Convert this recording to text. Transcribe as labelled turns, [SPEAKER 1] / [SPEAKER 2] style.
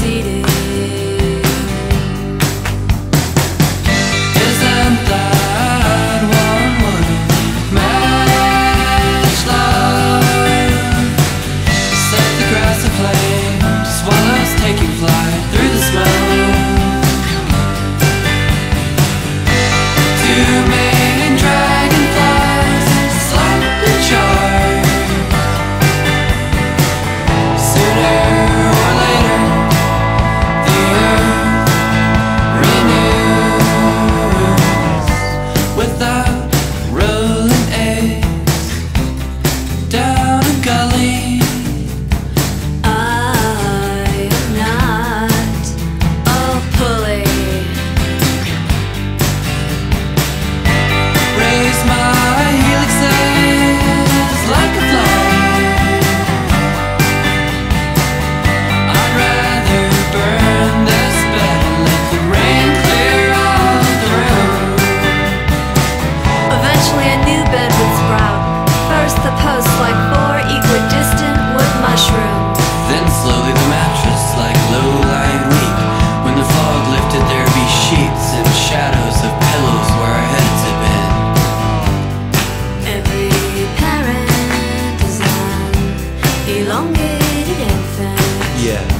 [SPEAKER 1] Seated.
[SPEAKER 2] slowly the mattress like low-lying weak. When the fog lifted there'd be sheets and shadows of pillows where our heads had been.
[SPEAKER 1] Every parent is an elongated infant.
[SPEAKER 2] Yeah.